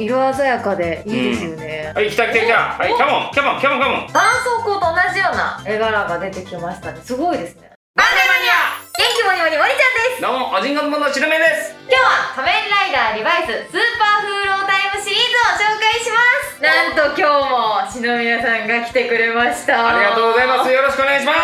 色鮮やかでいいですよね、はい来た来た来た。はい come on come on come on come on。絆創膏と同じような絵柄が出てきましたね。すごいですね。バンダイマニ元気もりもりもりちゃんです。アどうもおじんがとものしるめです。今日は仮面ライダーリバイススーパーフーロータイムシリーズを紹介します。なんと今日も篠宮さんが来てくれました。ありがとうございます。よろしくお願いします。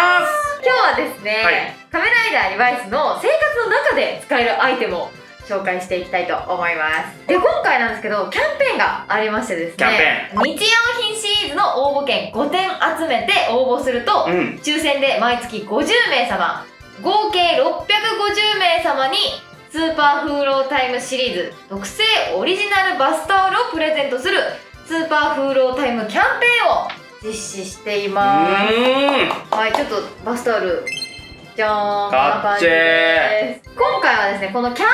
今日はですね、はい。仮面ライダーリバイスの生活の中で使えるアイテムを紹介していきたいと思います。で今回なんですけどキャンペーンがありましてですね日用品シリーズの応募券5点集めて応募すると、うん。抽選で毎月50名様合計650名様にスーパーフーロータイムシリーズ特製オリジナルバスタオルをプレゼントするスーパーフーロータイムキャンペーンを実施していうます。はいちょっとバスタオルじゃーん。こんなかっち感じえです。今回はですねこのキャン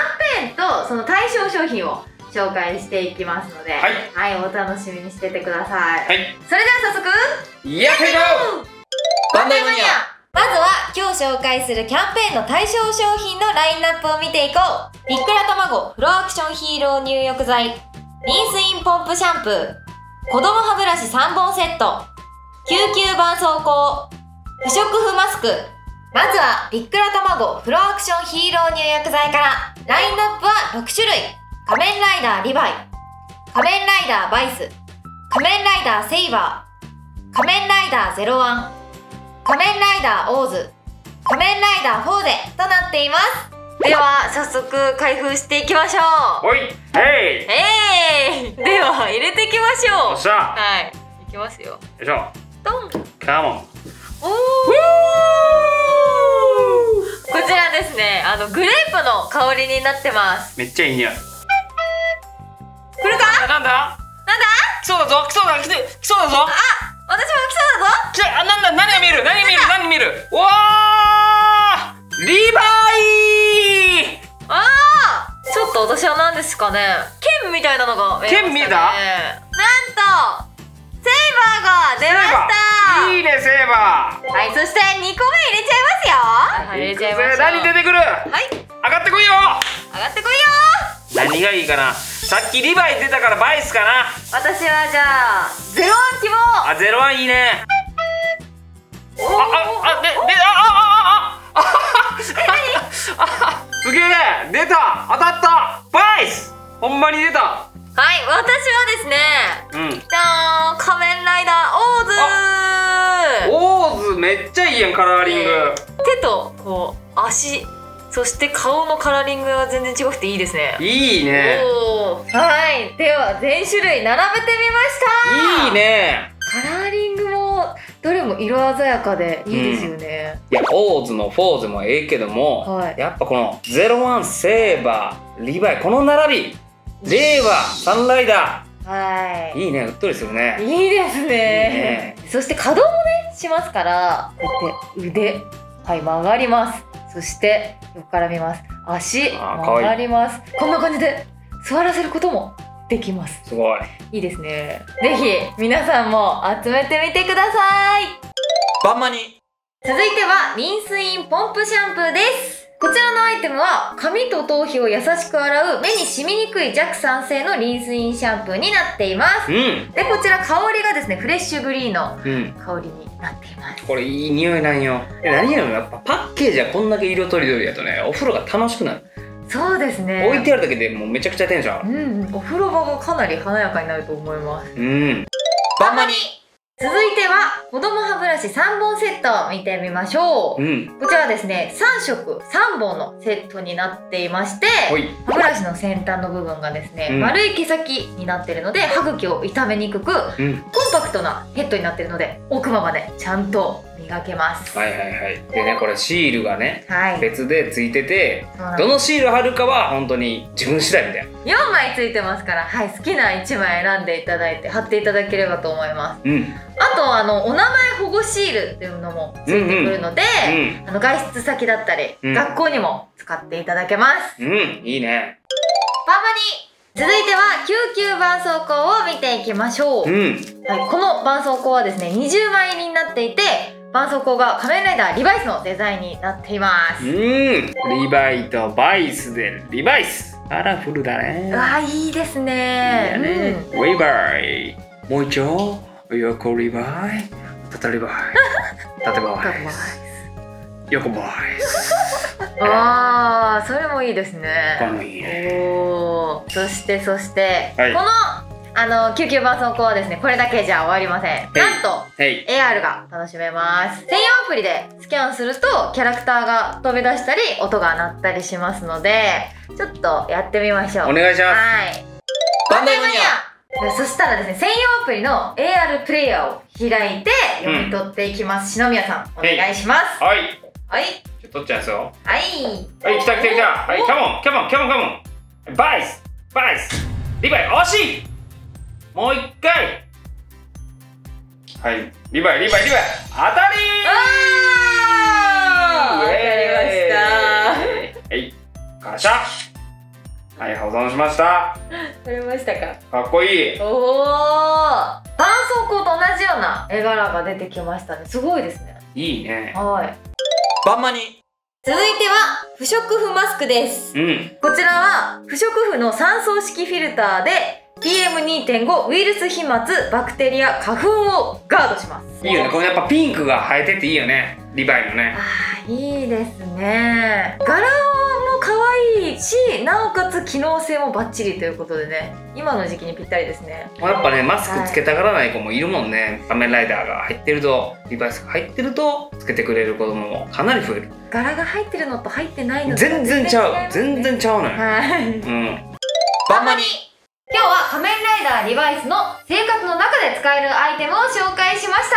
ペーンとその対象商品を紹介していきますのではい、お楽しみにしててください、はい。それでは早速やっていこう。バンダイマニア。まずは今日紹介するキャンペーンの対象商品のラインナップを見ていこう。ビックラ卵フロアクションヒーロー入浴剤。リンスインポンプシャンプー。子供歯ブラシ3本セット。救急絆創膏。不織布マスクまずはびっくらたまごフロアクションヒーロー入浴剤から。ラインナップは6種類。仮面ライダーリバイ。仮面ライダーバイス。仮面ライダーセイバー。仮面ライダーゼロワン。仮面ライダーオーズ。仮面ライダーフォーゼとなっています。では早速開封していきましょう。おいへいえー、では入れていきましょう。おっしゃ。はい。いきますよ。よいしょ。ドン。カモン。おー。こちらですねあのグレープの香りになってます。めっちゃいい匂い。来るか？なんだ？なんだ？来そうだぞ来そうだ来て来そうだぞ。あ私も来そうだぞ。来たあなんだ？何が見える？何が見える？何が見える？うわー！リヴァイあー！ちょっと私は何ですかね。剣みたいなのが見えましたね。剣見えた？なんとバーが出ました。いいねセーバー。はい、そして2個目入れちゃいますよ。はい、入れちゃいましょう。何出てくる？はい、上がってこいよ。上がってこいよ。何がいいかな？さっきリヴァイ出たからバイスかな？私はじゃあ、ゼロワン希望。あゼロワンいいね。おあああでであああああああすげえ出た当たったバイスほんまに出たはい、私はですね、うん。じゃーん、仮面ライダーオーズ。オーズめっちゃいいやんカラーリング。手と、こう、足、そして顔のカラーリングが全然違くていいですね。いいね。はい、では全種類並べてみました。いいね。カラーリングもどれも色鮮やかでいいですよね、いやオーズもフォーゼもええけども、はい。やっぱこのゼロワンセーバーリバイこの並び令和サンライダはい。ーいいねうっとりするね。いいですね。ね。そして可動もねしますからこうやって腕はい曲がります。そして横から見ます。足曲がります。こんな感じで座らせることもできます。すごい。いいですね。ぜひ皆さんも集めてみてください。バンマに続いてはリンスインポンプシャンプーですこちらのアイテムは髪と頭皮を優しく洗う目に染みにくい弱酸性のリンスインシャンプーになっています。うん。でこちら香りがですねフレッシュグリーンのうん。香りになっています。これいい匂いなんよ。で何よりもやっぱパッケージはこんだけ色とりどりだとねお風呂が楽しくなる、そうですね。置いてあるだけでもうめちゃくちゃテンションうんお風呂場がかなり華やかになると思います。うん。バンマニ続いては子供歯ブラシ3本セットを見てみましょう。うん。こちらはですね3色3本のセットになっていまして歯ブラシの先端の部分がですね、うん。丸い毛先になっているので歯茎を傷めにくくうん。コンパクトなヘッドになっているので奥歯までちゃんと磨けます。はいはいはい。でねこれシールがねはい。別でついててどのシール貼るかは本当に自分次第みたいな。す4枚ついてますから、はい、好きな1枚選んでいただいて貼っていただければと思います。うん。あとあのお名前保護シールっていうのもついてくるので、うんあの外出先だったり、うん。学校にも使っていただけます。うんいいね。バンバに続いては救急絆創膏を見ていきましょう、うん。はい、この絆創膏はですね20枚入りになっていて絆創膏が仮面ライダーリバイスのデザインになっています。うん。リバイとバイスでリバイス。カラフルだね。うわーいいですいいね。よね、ウェイバイ。もう一丁。横リバイ。縦リバイ。縦バイ。横バイ。うん、ああそれもいいですこねれもいいね。そしてそして、はい。このあの救急絆創膏はですねこれだけじゃ終わりません。なんとはい。AR が楽しめます。専用アプリでスキャンするとキャラクターが飛び出したり音が鳴ったりしますのでちょっとやってみましょう。お願いします。はい。バンダイマニア。そしたらですね専用アプリの AR プレイヤーを開いて読み取っていきます、篠宮さんお願いします。はい。はい。ちょっと取っちゃいますよ。はい。はい来た来た来た。はいお。カモンカモンカモンカモン。バイスバイス。リバイ惜しいもう一回。はい。リバイリバイリバイ。当たりあー！わかりました。たはい。カシャはい保存しました。わかりましたか？かっこいい。おお絆創膏と同じような絵柄が出てきましたね。すごいですね。いいね。はい。バンマニ続いては不織布マスクです。うん。こちらは不織布の3層式フィルターで PM2.5 ウイルス飛沫バクテリア花粉をガードします。いいよね。このやっぱピンクが生えてていいよね。リバイのね。あーいいですね。柄も可愛いしなおかつ機能性もバッチリということでね今の時期にぴったりですね。やっぱねマスクつけたがらない子もいるもんね、仮面ライダーが入ってるとリバイスが入ってるとつけてくれる子供もかなり増える。柄が入ってるのと入ってないのと全然ちゃう。全然ちゃうのよ、はい。うん。バンマニ仮面ライダーリバイスの生活の中で使えるアイテムを紹介しました。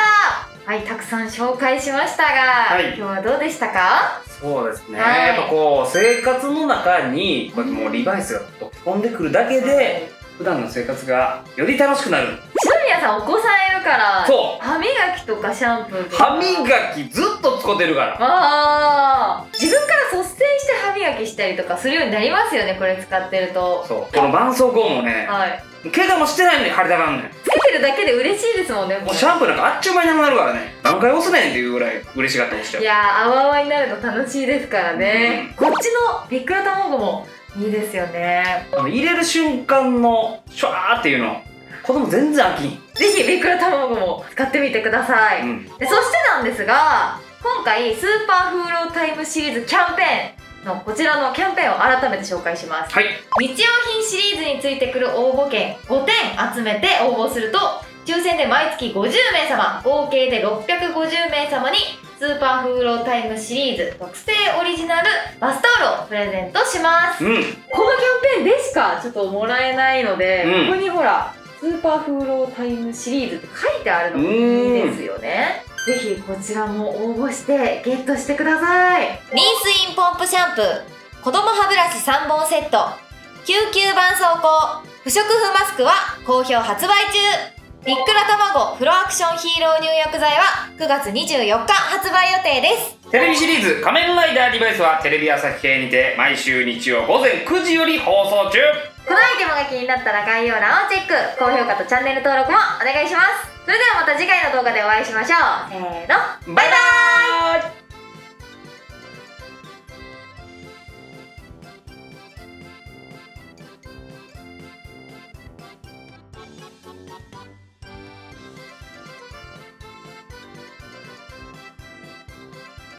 はいたくさん紹介しましたが、はい。今日はどうでしたか？そうですね、はい。やっぱこう生活の中にこうやってもうリバイスが溶け込んでくるだけで普段の生活がより楽しくなる。篠宮さんお子さんいるからそう。歯磨きとかシャンプーとか。歯磨きずっと使ってるから。あー。自分から率磨きしたりとかするようになりますよねこれ使ってると。そう。この絆創膏もねはい。怪我もしてないのに貼りたがんねん。つけてるだけで嬉しいですもんねもうシャンプーなんかあっちゅう間になくなるからね。何回押すねんっていうぐらい嬉しがってほしいいやーあわあわになるの楽しいですからね、こっちのビックラ卵もいいですよね。あの入れる瞬間のシュワーっていうの子供全然飽きん、ぜひびっくらたまごも使ってみてください、うん、でそしてなんですが今回スーパーフーロータイムシリーズキャンペーンのこちらのキャンペーンを改めて紹介します。はい。日用品シリーズについてくる応募券5点集めて応募すると抽選で毎月50名様合計で650名様にスーパーフーロータイムシリーズ特製オリジナルバスタオルをプレゼントします。うん。このキャンペーンでしかちょっともらえないので、うん。ここにほらスーパーフーロータイムシリーズって書いてあるのもいいですよねぜひこちらも応募してゲットしてください。リンスインポンプシャンプー子供歯ブラシ3本セット。救急絆創膏。不織布マスクは好評発売中。びっくらたまごフロアクションヒーロー入浴剤は9月24日発売予定です。テレビシリーズ「仮面ライダーリバイス」はテレビ朝日系にて毎週日曜午前9時より放送中このアイテムが気になったら概要欄をチェック。高評価とチャンネル登録もお願いします。それではまた次回の動画でお会いしましょう。せーの。バイバーイ。